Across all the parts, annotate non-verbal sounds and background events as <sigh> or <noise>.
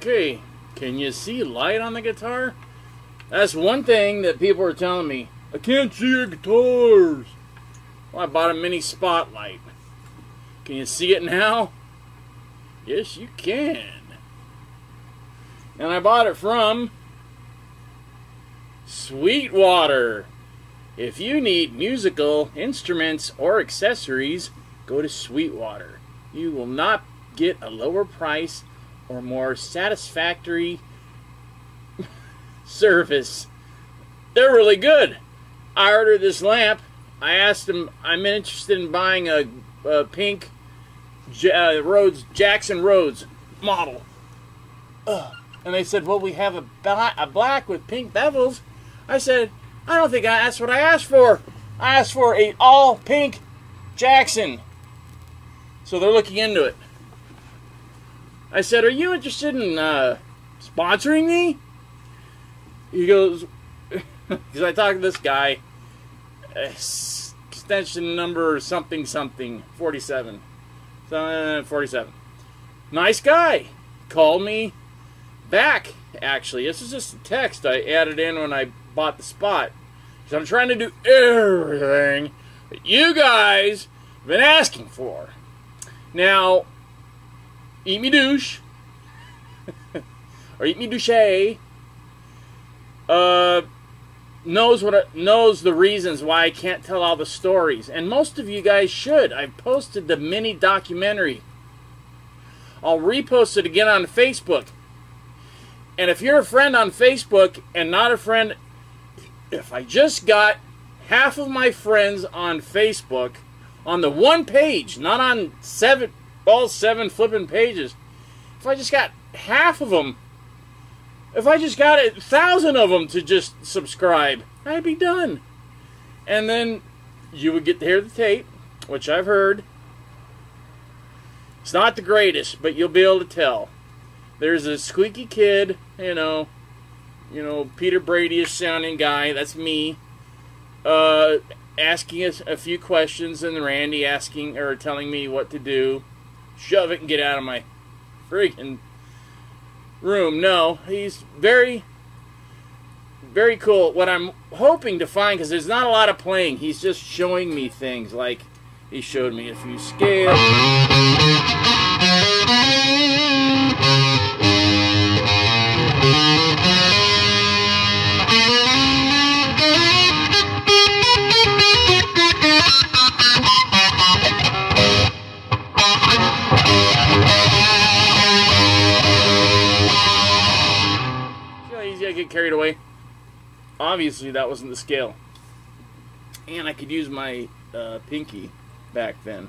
okay, can you see light on the guitar? That's one thing that people are telling me. I can't see your guitars. Well, I bought a mini spotlight. Can you see it now? Yes, you can. And I bought it from Sweetwater. If you need musical instruments or accessories, go to Sweetwater. You will not get a lower price or more satisfactory <laughs> service. They're really good. I ordered this lamp. I asked them, I'm interested in buying a, a pink uh, Rhoads Jackson Rhoads model. Ugh. And they said, well, we have a, black, a black with pink bevels. I said, I don't think I, that's what I asked for. I asked for a all pink Jackson. So they're looking into it. I said, Are you interested in uh, sponsoring me? He goes, <laughs> Because I talked to this guy, extension number something something, 47. Uh, 47. Nice guy. Called me back, actually. This is just a text I added in when I bought the spot. Because I'm trying to do everything that you guys have been asking for. Now, Eat Me Douche, or Eat Me Douche, uh, knows what I, knows the reasons why I can't tell all the stories, and most of you guys should. I've posted the mini documentary. I'll repost it again on Facebook. And if you're a friend on Facebook and not a friend, if I just got half of my friends on Facebook on the one page, not on seven, all seven flipping pages, if I just got half of them, if I just got a thousand of them to just subscribe, I'd be done. And then you would get to hear the tape, which I've heard. It's not the greatest, but you'll be able to tell. There's a squeaky kid, you know, you know, Peter Brady-ish sounding guy. That's me. Uh, asking us a few questions, and Randy asking or telling me what to do. Shove it and get out of my freaking room. No, he's very, very cool. What I'm hoping to find, because there's not a lot of playing, he's just showing me things. Like, he showed me a few scales. Get carried away. Obviously, that wasn't the scale. And I could use my uh, pinky back then.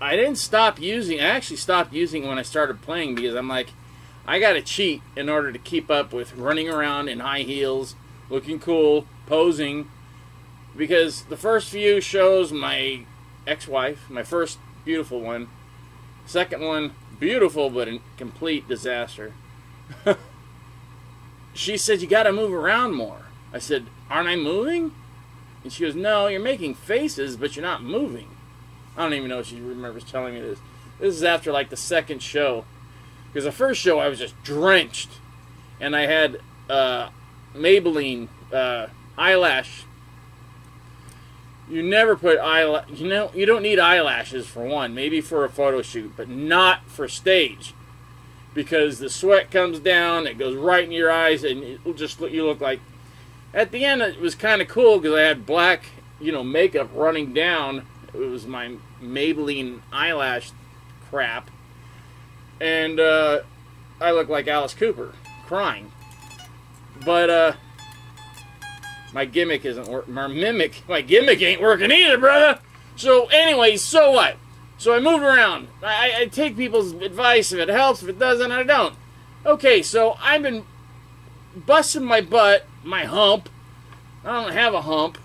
I didn't stop using, I actually stopped using when I started playing because I'm like, I gotta cheat in order to keep up with running around in high heels, looking cool, posing. Because the first few shows, my ex wife, my first beautiful one, second one, beautiful but a complete disaster. <laughs> she said, You got to move around more. I said, Aren't I moving? And she goes, No, you're making faces, but you're not moving. I don't even know if she remembers telling me this. This is after like the second show. Because the first show I was just drenched. And I had uh, Maybelline uh, eyelash. You never put eyelash. You know, you don't need eyelashes for one. Maybe for a photo shoot, but not for stage because the sweat comes down, it goes right in your eyes, and it will just look, you look like. At the end, it was kind of cool because I had black, you know, makeup running down. It was my Maybelline eyelash crap, and uh, I looked like Alice Cooper crying. But uh, my gimmick isn't working. My mimic, my gimmick ain't working either, brother. So, anyway, so what? So I moved around. I, I take people's advice. If it helps, if it doesn't, I don't. Okay, so I've been busting my butt, my hump. I don't have a hump,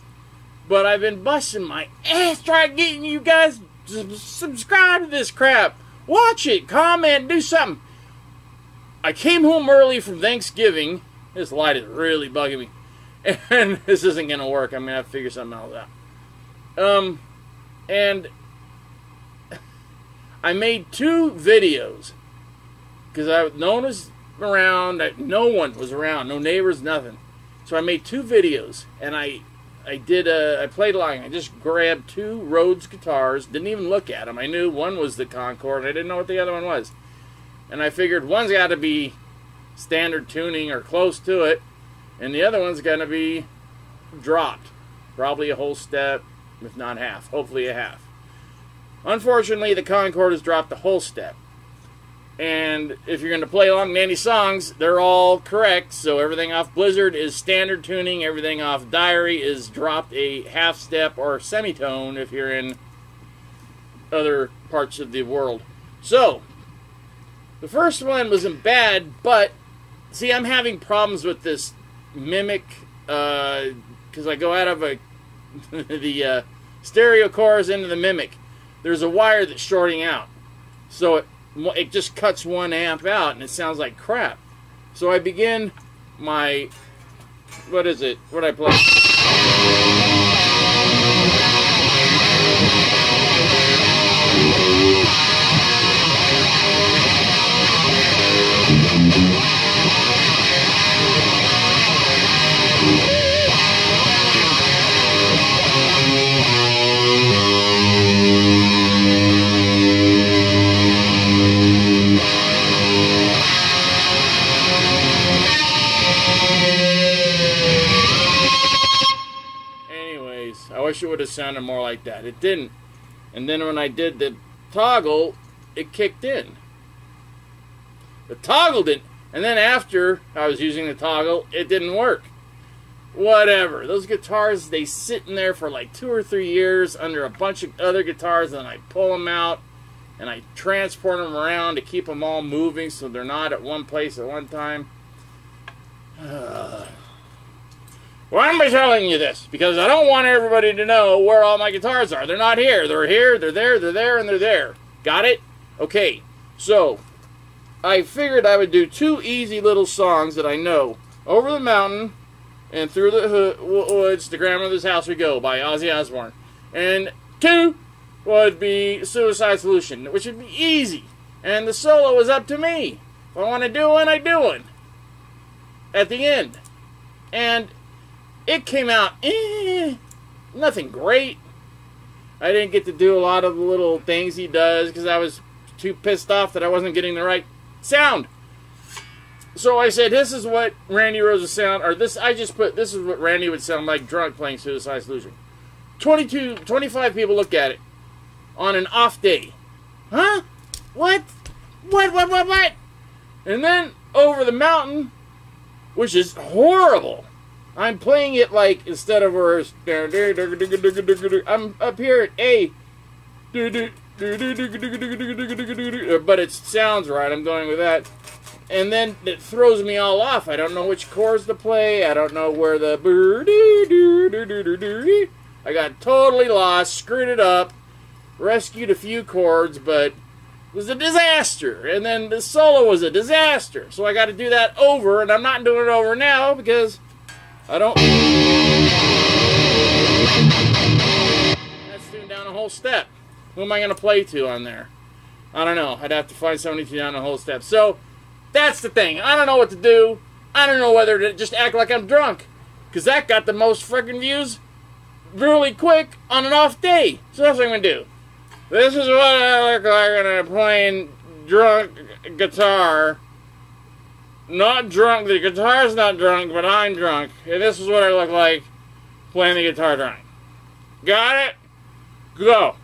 but I've been busting my ass trying getting you guys to subscribe to this crap. Watch it, comment, do something. I came home early from Thanksgiving. This light is really bugging me. <laughs> And this isn't going to work. I'm going to have to figure something else out. Um, and I made two videos because I no one was around. No one was around. No neighbors. Nothing. So I made two videos, and I I did a I played along. I just grabbed two Rhoads guitars. Didn't even look at them. I knew one was the Concord. I didn't know what the other one was, and I figured one's got to be standard tuning or close to it, and the other one's going to be dropped, probably a whole step, if not half. Hopefully a half. Unfortunately, the Concord has dropped the whole step. And if you're going to play along Nanny songs, they're all correct. So everything off Blizzard is standard tuning. Everything off Diary is dropped a half step or semitone if you're in other parts of the world. So the first one wasn't bad, but see, I'm having problems with this mimic because uh, I go out of a <laughs> the uh, stereo cores into the mimic. There's a wire that's shorting out, so it it just cuts one amp out and it sounds like crap. So I begin my, what is it? What I play? Sounded more like that. It didn't. And then when I did the toggle, it kicked in. The toggle didn't. And then after I was using the toggle, it didn't work. Whatever. Those guitars, they sit in there for like two or three years under a bunch of other guitars, and I pull them out and I transport them around to keep them all moving so they're not at one place at one time. Uh, <sighs> why am I telling you this? Because I don't want everybody to know where all my guitars are. They're not here. They're here, they're there, they're there, and they're there. Got it? Okay, so I figured I would do two easy little songs that I know. Over the Mountain and Through the Woods to Grandmother's House We Go by Ozzy Osbourne. And two would be Suicide Solution, which would be easy. And the solo is up to me. If I want to do one, I do one. At the end. And it came out, eh, nothing great. I didn't get to do a lot of the little things he does because I was too pissed off that I wasn't getting the right sound. So I said, this is what Randy Rhoads would sound, or this, I just put, this is what Randy would sound like drunk playing Suicide Solution. 22, 25 people look at it on an off day. Huh? What? What, what, what, what? And then over the mountain, which is horrible. I'm playing it like instead of where I'm up here at A, but it sounds right. I'm going with that, and then it throws me all off. I don't know which chords to play. I don't know where the I got totally lost, screwed it up, rescued a few chords, but it was a disaster. And then the solo was a disaster. So I got to do that over, and I'm not doing it over now because I don't. That's tuned down a whole step. Who am I going to play to on there? I don't know. I'd have to find somebody to down a whole step. So that's the thing. I don't know what to do. I don't know whether to just act like I'm drunk. Because that got the most freaking views really quick on an off day. So that's what I'm going to do. This is what I look like when I'm playing drunk guitar not drunk. The guitar's not drunk, but I'm drunk. And this is what I look like playing the guitar drunk. Got it? Go.